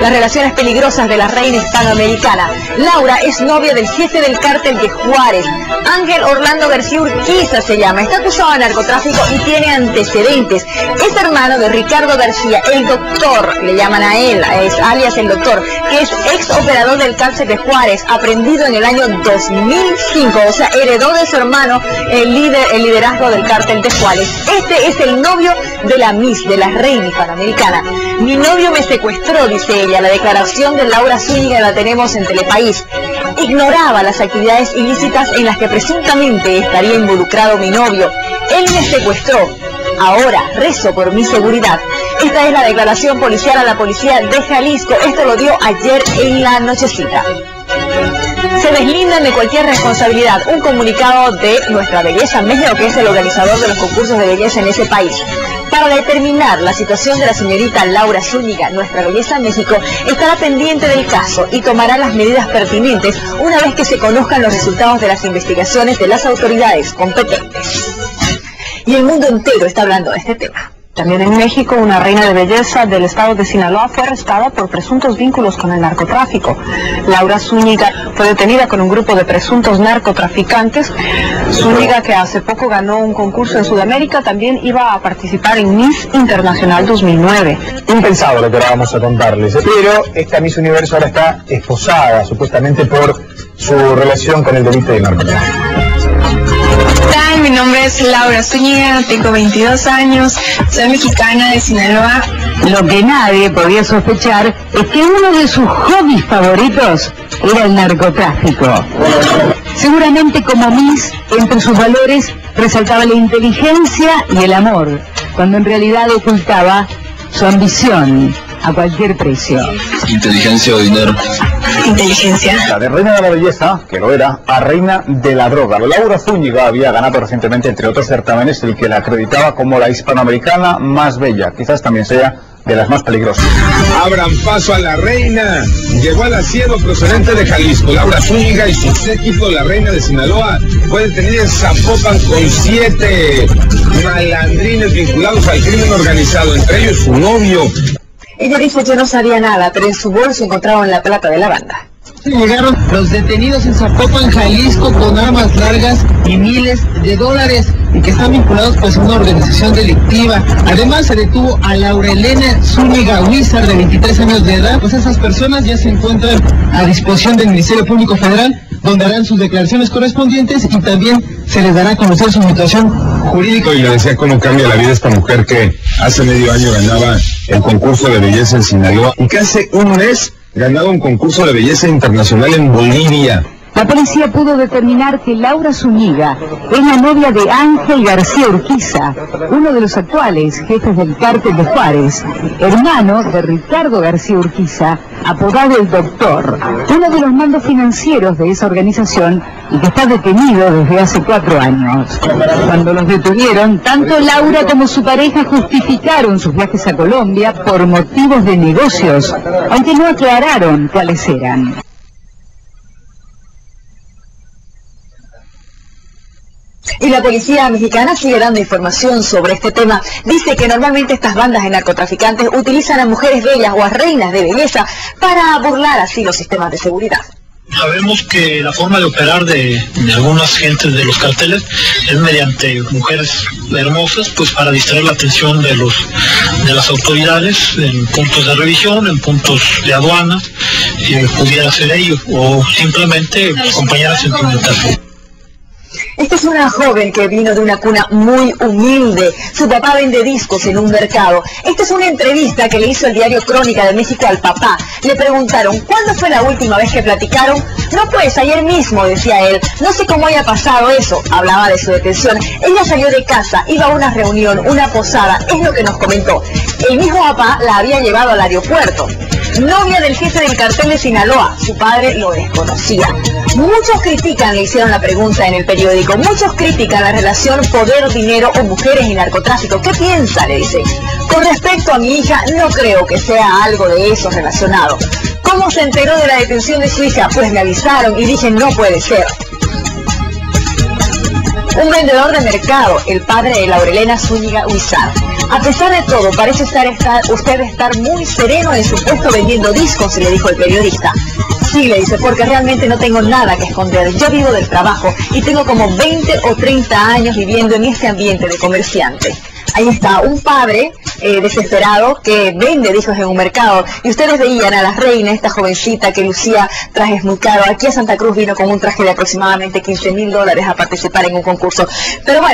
las relaciones peligrosas de la reina hispanoamericana. Laura es novia del jefe del cártel de Juárez. Ángel Orlando García Urquiza se llama. Está acusado de narcotráfico y tiene antecedentes. Es hermano de Ricardo García, el doctor, le llaman a él, es alias el doctor, que es ex operador del cárcel de Juárez, aprendido en el año 2005. O sea, heredó de su hermano el, líder, el liderazgo del cártel de Juárez. Este es el novio de la Miss, de la reina hispanoamericana. Mi novio me secuestró, dice ella. La declaración de Laura Zúñiga la tenemos en Telepaís. Ignoraba las actividades ilícitas en las que presuntamente estaría involucrado mi novio. Él me secuestró. Ahora rezo por mi seguridad. Esta es la declaración policial a la policía de Jalisco. Esto lo dio ayer en la nochecita se deslindan de cualquier responsabilidad. Un comunicado de Nuestra Belleza México, que es el organizador de los concursos de belleza en ese país. Para determinar la situación de la señorita Laura Zúñiga, Nuestra Belleza México estará pendiente del caso y tomará las medidas pertinentes una vez que se conozcan los resultados de las investigaciones de las autoridades competentes. Y el mundo entero está hablando de este tema. También en México, una reina de belleza del estado de Sinaloa fue arrestada por presuntos vínculos con el narcotráfico. Laura Zúñiga fue detenida con un grupo de presuntos narcotraficantes. Zúñiga, que hace poco ganó un concurso en Sudamérica, también iba a participar en Miss Internacional 2009. Impensado lo que ahora vamos a contarles, pero esta Miss Universo ahora está esposada supuestamente por su relación con el delito de narcotráfico mi nombre es Laura Zúñiga, tengo 22 años, soy mexicana de Sinaloa. Lo que nadie podía sospechar es que uno de sus hobbies favoritos era el narcotráfico. Seguramente como Miss, entre sus valores resaltaba la inteligencia y el amor, cuando en realidad ocultaba su ambición a cualquier precio. Inteligencia o dinero inteligencia. La de reina de la belleza, que lo era, a reina de la droga. Laura Zúñiga había ganado recientemente, entre otros certámenes, el que la acreditaba como la hispanoamericana más bella. Quizás también sea de las más peligrosas. Abran paso a la reina. Llegó al asiento procedente de Jalisco. Laura Zúñiga y su equipo, la reina de Sinaloa, fue detenida en Zapopan con siete malandrines vinculados al crimen organizado, entre ellos su novio, ella dice yo no sabía nada, pero en su bolso encontraron la plata de la banda. Llegaron los detenidos en Zapopan, Jalisco, con armas largas y miles de dólares y que están vinculados pues a una organización delictiva. Además se detuvo a Laura Elena Zúñiga Huizar de 23 años de edad. Pues esas personas ya se encuentran a disposición del Ministerio Público Federal donde harán sus declaraciones correspondientes y también se les dará a conocer su situación jurídica. Y le decía cómo cambia la vida esta mujer que hace medio año ganaba el concurso de belleza en Sinaloa y que hace un mes ganaba un concurso de belleza internacional en Bolivia. La policía pudo determinar que Laura Zúñiga es la novia de Ángel García Urquiza, uno de los actuales jefes del cártel de Juárez, hermano de Ricardo García Urquiza, apodado el Doctor, uno de los mandos financieros de esa organización y que está detenido desde hace cuatro años. Cuando los detuvieron, tanto Laura como su pareja justificaron sus viajes a Colombia por motivos de negocios, aunque no aclararon cuáles eran. Y la policía mexicana sigue dando información sobre este tema. Dice que normalmente estas bandas de narcotraficantes utilizan a mujeres bellas o a reinas de belleza para burlar así los sistemas de seguridad. Sabemos que la forma de operar de, algunas gentes de los carteles es mediante mujeres hermosas, pues para distraer la atención de los de las autoridades en puntos de revisión, en puntos de aduana, si pudiera ser ello, o simplemente compañeras sentimentales. Esta es una joven que vino de una cuna muy humilde. Su papá vende discos en un mercado. Esta es una entrevista que le hizo el diario Crónica de México al papá. Le preguntaron, ¿cuándo fue la última vez que platicaron? No pues, ayer mismo, decía él. No sé cómo haya pasado eso. Hablaba de su detención. Ella salió de casa, iba a una reunión, una posada. Es lo que nos comentó. El mismo papá la había llevado al aeropuerto novia del jefe del cartel de Sinaloa. Su padre lo desconocía. Muchos critican, le hicieron la pregunta en el periódico, muchos critican la relación poder, dinero o mujeres y narcotráfico. ¿Qué piensa? Le dice. Con respecto a mi hija, no creo que sea algo de eso relacionado. ¿Cómo se enteró de la detención de su hija? Pues me avisaron y dije, no puede ser. Un vendedor de mercado, el padre de Laurelena Zúñiga Huizar A pesar de todo, parece estar, estar, usted estar muy sereno en su puesto vendiendo discos, le dijo el periodista. Sí, le dice, porque realmente no tengo nada que esconder. Yo vivo del trabajo y tengo como 20 o 30 años viviendo en este ambiente de comerciante. Ahí está, un padre eh, desesperado que vende discos en un mercado. Y ustedes veían a la reina, esta jovencita que lucía trajes muy caros. Aquí a Santa Cruz vino con un traje de aproximadamente 15 mil dólares a participar en un concurso. Pero bueno.